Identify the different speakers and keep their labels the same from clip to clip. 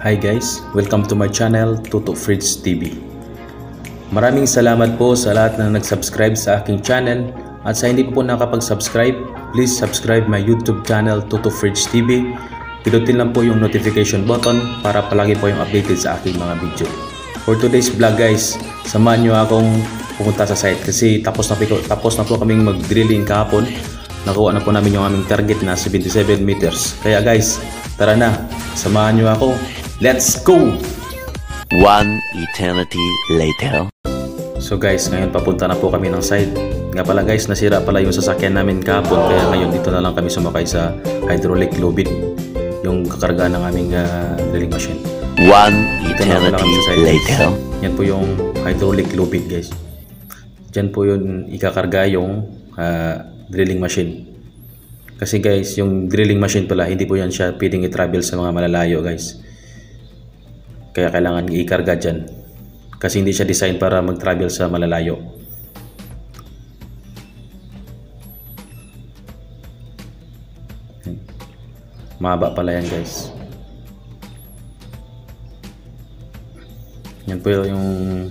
Speaker 1: Hi guys, welcome to my channel, Tuto Fridge TV. Maraming salamat po sa lahat na nag-subscribe sa aking channel at sa hindi po nakapag-subscribe, please subscribe my YouTube channel, Tuto Fridge TV. Pinutin lang po yung notification button para palagi po yung updated sa aking mga video. For today's vlog guys, samahan nyo akong pumunta sa site kasi tapos na, po, tapos na po kaming mag-drilling kahapon. Nakuha na po namin yung aming target na 77 meters. Kaya guys, tara na, samahan nyo ako. Let's go!
Speaker 2: One eternity later.
Speaker 1: So guys, ngayon papunta na po kami ng site. Nga pala guys, nasira pala yung sasakyan namin kahapon kaya ngayon dito na lang kami sumakay sa hydraulic lubid yung kakarga ng aming uh, drilling machine.
Speaker 2: One eternity later.
Speaker 1: Yan po yung hydraulic lubid guys. Diyan po yun ikakarga yung ah, drilling machine. Kasi guys, yung drilling machine pala, hindi po yan siya pwedeng i-travel sa mga malalayo guys. Kaya kailangan i-karga dyan. Kasi hindi siya design para mag-travel sa malalayo. Mahaba pala yan guys. Yan po yung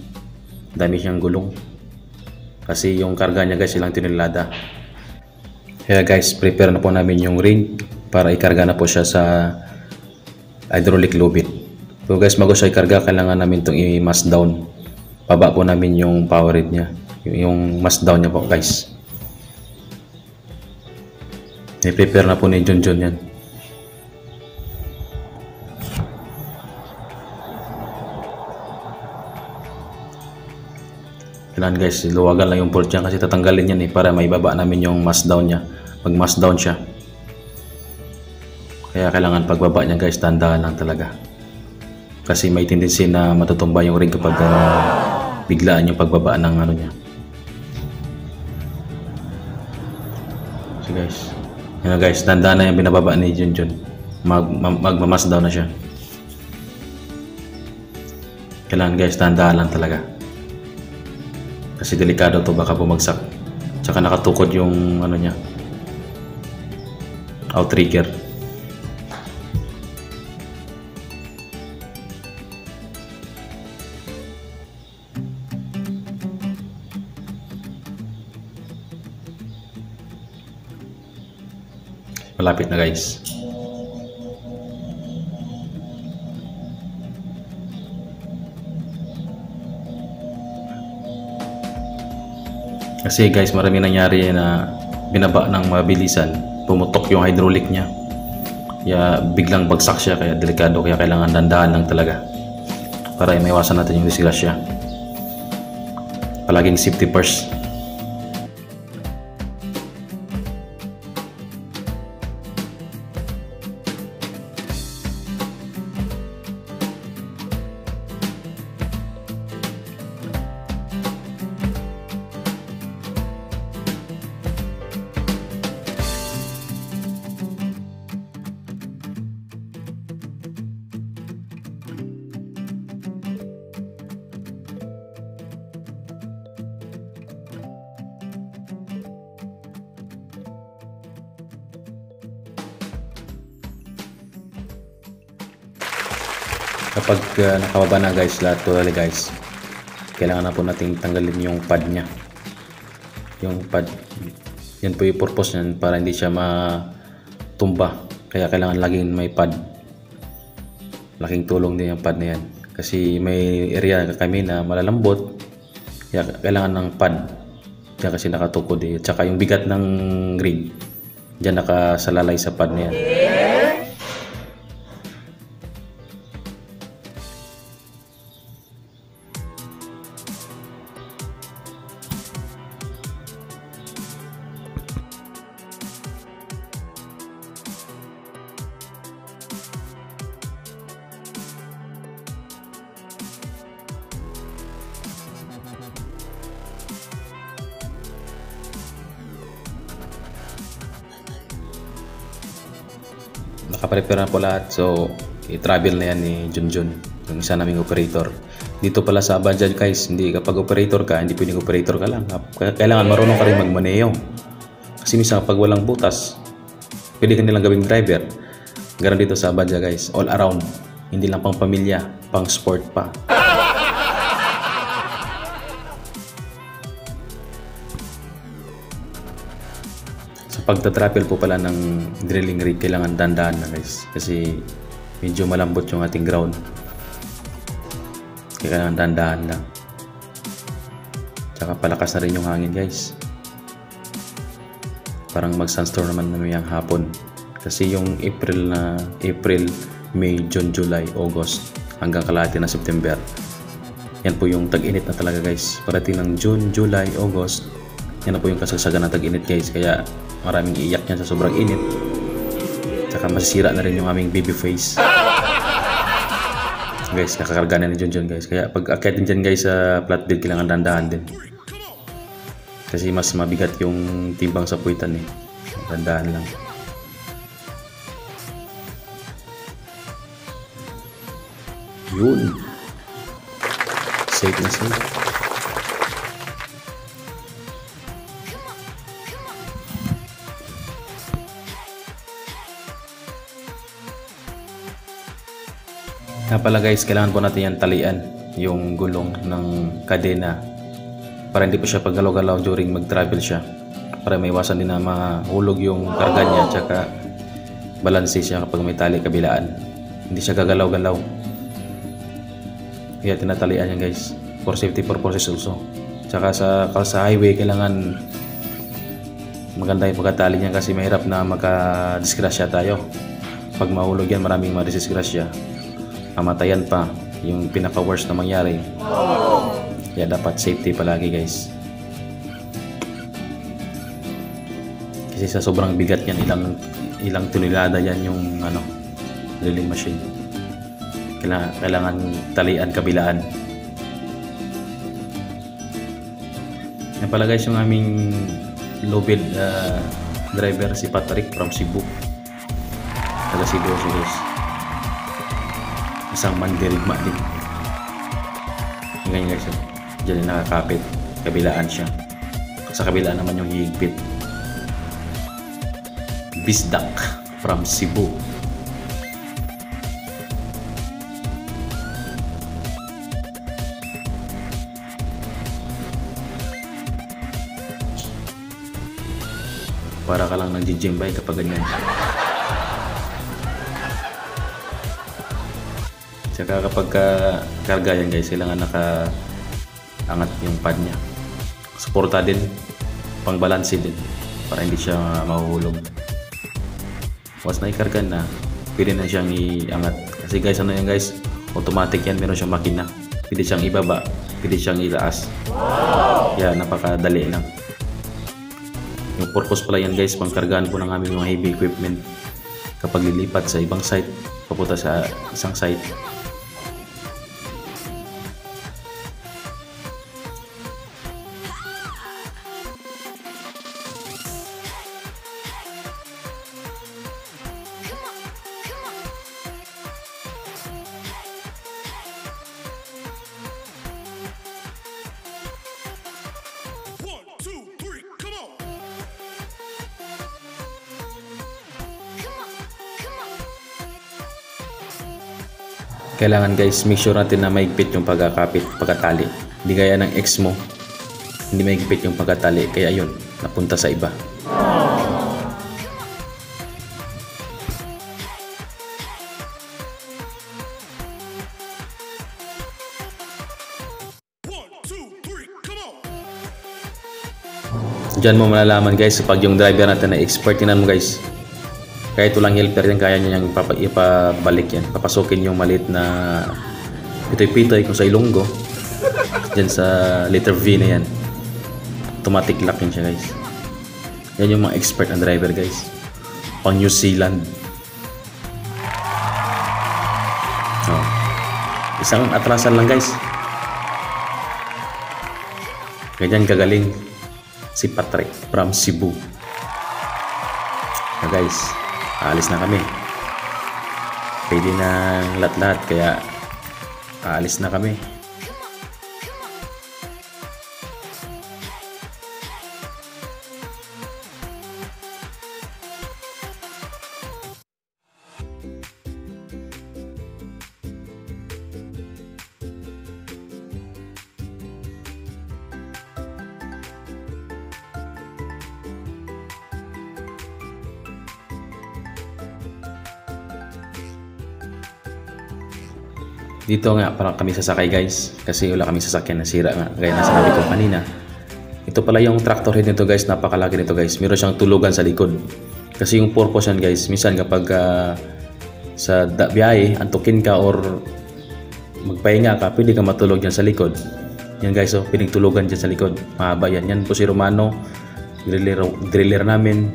Speaker 1: dami siyang gulong. Kasi yung karga niya guys ilang tinilada. Kaya guys, prepare na po namin yung ring para ikarga na po siya sa hydraulic lubid. So guys, bago siya ikarga, kailangan namin itong i-mass down. Baba po namin yung power rate niya. Yung, mass down niya po guys. I-prepare na po ni John yan. Kailangan guys, luwagan lang yung port niya kasi tatanggalin yan eh para may baba namin yung mass down niya. Pag mass down siya. Kaya kailangan pagbaba niya guys, tandaan lang talaga. Kasi may tendency na matutumba yung ring kapag ah, biglaan yung pagbaba ng ano niya. So guys, yun na guys, tandaan na yung binababa ni Junjun. Mag, mag, magmamas down na siya. Kailangan guys, tandaan lang talaga. Kasi delikado to baka bumagsak. Tsaka nakatukod yung ano niya. Outrigger. Malapit na guys. Kasi guys, marami nangyari na binaba ng mabilisan, pumutok yung hydraulic niya. Kaya biglang bagsak siya, kaya delikado, kaya kailangan dandahan lang talaga. Para maiwasan natin yung disgrasya. Palaging safety first. Kapag uh, nakababa na guys, lahat totally guys, kailangan na po nating tanggalin yung pad niya. Yung pad, yan po yung purpose niyan para hindi siya matumba. Kaya kailangan laging may pad. Laking tulong din yung pad na yan. Kasi may area kami na malalambot, kaya kailangan ng pad. Diyan kasi nakatukod eh. Tsaka yung bigat ng ring, diyan nakasalalay sa pad na yan. Nakaprepare na po lahat. So i-travel na yan ni Junjun yung isa naming operator. Dito pala sa Abadja guys hindi kapag operator ka hindi pwedeng operator ka lang. Kailangan marunong ka rin magmaneho. Kasi minsan kapag walang butas pwede ka nilang gawing driver. Ganun dito sa Abadja guys, all around. Hindi lang pang pamilya, pang sport pa. Pagta-travel po pala ng drilling rig, kailangan dandahan na guys. Kasi medyo malambot yung ating ground. Kailangan dandahan lang. Tsaka palakas na rin yung hangin guys. Parang mag-sunstorm naman namayang hapon. Kasi yung April na April, May, June, July, August hanggang kalahati na September. Yan po yung tag-init na talaga guys. Parating ng June, July, August, yan na po yung kasagsagan ng tag-init guys. Kaya maraming iiyak yan sa sobrang init. Tsaka masisira na rin yung aming baby face. Guys, kakakarga na ni Junjun guys. Kaya pag akyatin dyan guys sa flatbed, kailangan dandahan din. Kasi mas mabigat yung timbang sa puwitan eh. Dandahan lang. Yun. Safe na safe. Nga pala guys, kailangan po natin yan talian yung gulong ng kadena para hindi po siya paggalaw-galaw during mag-travel siya para may iwasan din na mahulog yung karga niya tsaka balanse siya kapag may tali kabilaan. Hindi siya gagalaw-galaw. Kaya tinatalian yan guys for safety purposes also. Tsaka sa, sa highway kailangan maganda yung pagkatali niya kasi mahirap na magka-disgrasya tayo. Pag mahulog yan maraming madisgrasya kamatayan pa yung pinaka worst na mangyari. Kaya dapat safety palagi guys. Kasi sa sobrang bigat yan ilang ilang tonelada yan yung ano drilling machine. Kailangan, kailangan talian kabilaan. Yan pala guys yung aming low bid uh, driver si Patrick from Cebu. Taga Cebu siya guys isang mandirigma din ganyan guys dyan yung nakakapit. Kabilaan siya. Sa kabilaan naman yung higpit. Bisdak from Cebu. Para ka lang nag-jimbay kapag ganyan Tsaka kapag ka karga yan guys, kailangan naka angat yung pad niya. Suporta din, pang balanse din para hindi siya mahuhulog. Once na ikarga na, pwede na siyang iangat. Kasi guys, ano yan guys, automatic yan, meron siyang makina. Pwede siyang ibaba, pwede siyang itaas. Kaya napakadali lang. Yung purpose pala yan guys, pangkargaan po ng aming mga heavy equipment kapag lilipat sa ibang site, papunta sa isang site. Kailangan guys, make sure natin na maigpit yung pagkakapit, pagkatali. Hindi gaya ng ex mo, hindi maigpit yung pagkatali. Kaya yun, napunta sa iba. Diyan mo malalaman guys, pag yung driver natin na expert, tingnan mo guys. Kahit walang helper yan, kaya niya yung ipapa- ipabalik yan. Papasukin yung maliit na pitoy-pitoy kung sa ilonggo. Diyan sa letter V na yan. Automatic lock yun siya guys. Yan yung mga expert na driver guys. Pang New Zealand. Oh. Isang atrasan lang guys. Ganyan kagaling si Patrick from Cebu. Na guys, aalis na kami. Pwede na lahat-lahat kaya aalis na kami. Dito nga parang kami sasakay guys kasi wala kami sasakyan nasira nga gaya na sabi ko kanina. Ito pala yung tractor head nito guys, napakalaki nito guys. Meron siyang tulugan sa likod. Kasi yung purpose yan guys, minsan kapag ah, sa biyahe, antukin ka or magpahinga ka, pwede ka matulog dyan sa likod. Yan guys, oh, pinagtulugan dyan sa likod. Mahaba yan. Yan po si Romano, driller, driller namin.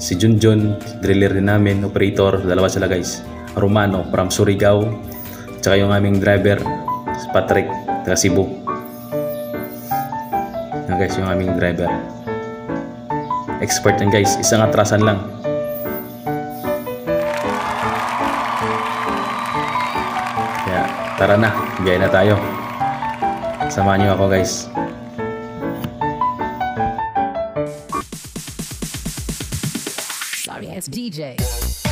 Speaker 1: Si Junjun, driller din namin, operator. Dalawa sila guys. Romano from Surigao. Tsaka yung aming driver, si Patrick, taga Cebu. Yan guys, yung aming driver. Expert yan guys, isang atrasan lang. Kaya tara na, biyay na tayo. Samahan niyo ako guys.
Speaker 3: Sorry, it's.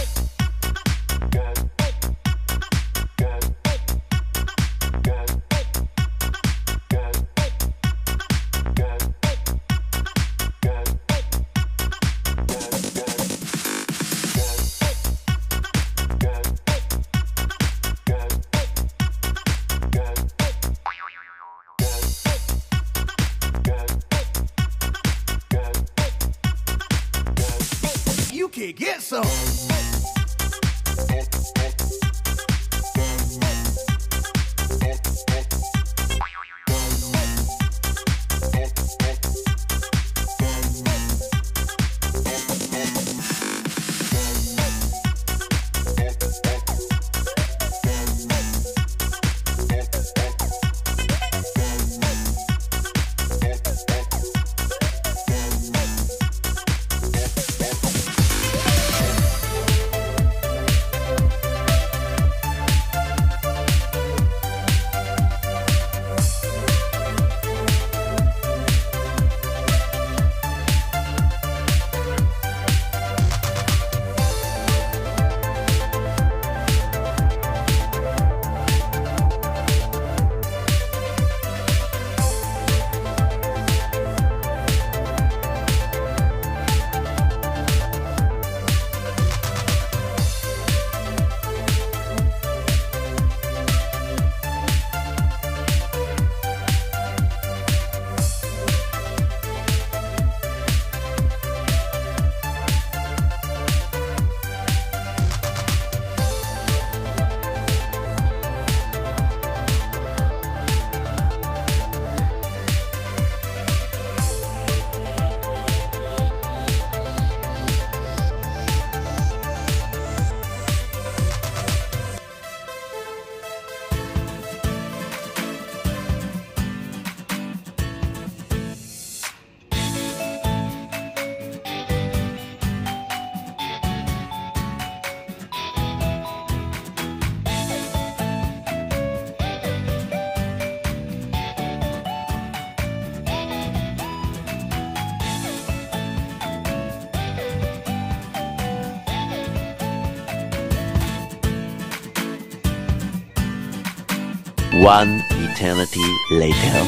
Speaker 2: One eternity later.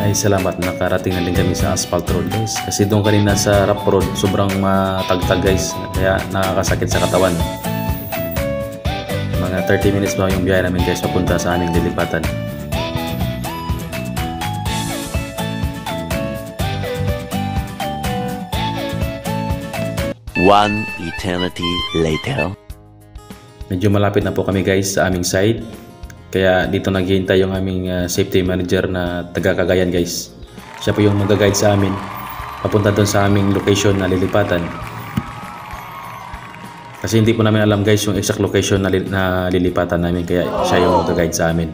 Speaker 1: Ay salamat nakarating na din kami sa asphalt road guys. Kasi doon kanina sa rough road sobrang matagtag guys. Kaya nakakasakit sa katawan. Mga 30 minutes ba yung biyahe namin guys papunta sa aming lilipatan.
Speaker 2: One eternity later.
Speaker 1: Medyo malapit na po kami guys sa aming site. Kaya dito naghihintay yung aming uh, safety manager na taga Cagayan guys. Siya po yung mag-guide sa amin papunta doon sa aming location na lilipatan. Kasi hindi po namin alam guys yung exact location na, li- na lilipatan namin kaya siya yung mag-guide sa amin.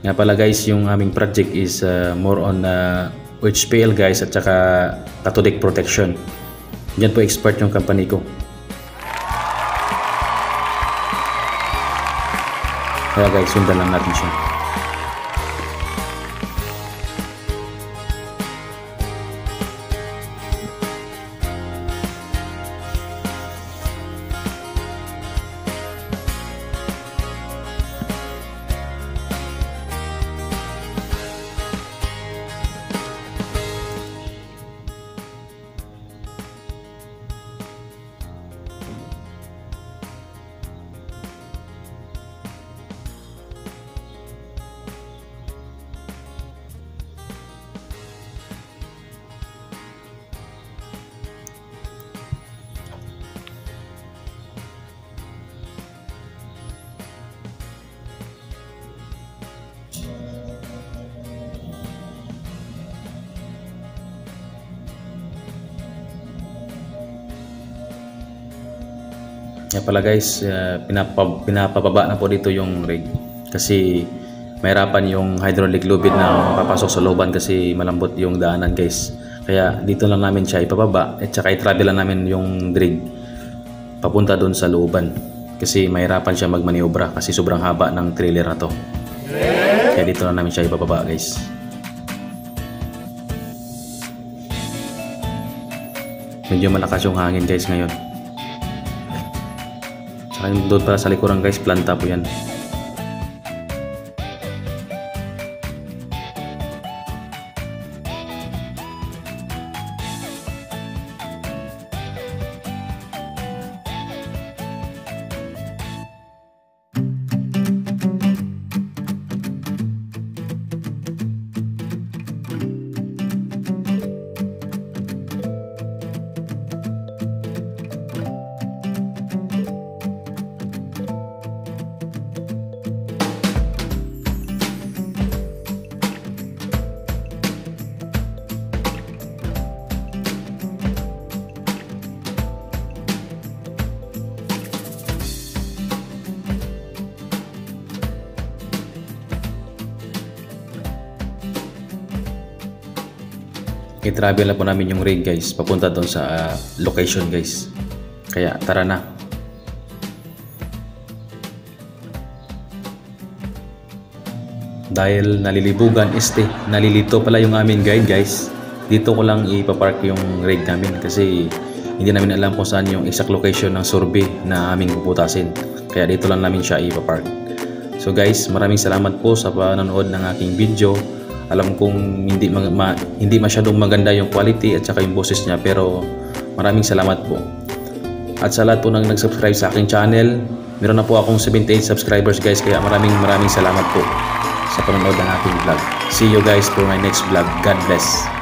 Speaker 1: Nga pala guys, yung aming project is uh, more on uh, HPL guys at saka cathodic protection. Diyan po expert yung company ko. Kaya guys, sundan lang natin siya. Kaya pala guys, uh, pinapa, pinapababa na po dito yung rig. Kasi mahirapan yung hydraulic lubid na papasok sa looban kasi malambot yung daanan guys. Kaya dito lang namin siya ipababa at saka i-travel lang namin yung rig papunta doon sa looban. Kasi mahirapan siya magmaniobra kasi sobrang haba ng trailer na to. Kaya dito lang namin siya ipababa guys. Medyo malakas yung hangin guys ngayon. Saka yung doon pala sa likuran guys, planta po yan. I-travel na po namin yung rig guys. Papunta doon sa ah, location guys. Kaya tara na. Dahil nalilibugan este nalilito pala yung amin guide guys. Dito ko lang ipapark yung rig namin kasi hindi namin alam kung saan yung exact location ng survey na aming puputasin. Kaya dito lang namin siya ipapark. So guys maraming salamat po sa panonood ng aking video alam kong hindi ma- ma- hindi masyadong maganda yung quality at saka yung boses niya pero maraming salamat po. At sa lahat po nang nag-subscribe sa aking channel meron na po akong 78 subscribers guys kaya maraming maraming salamat po sa panonood ng aking vlog. See you guys for my next vlog. God bless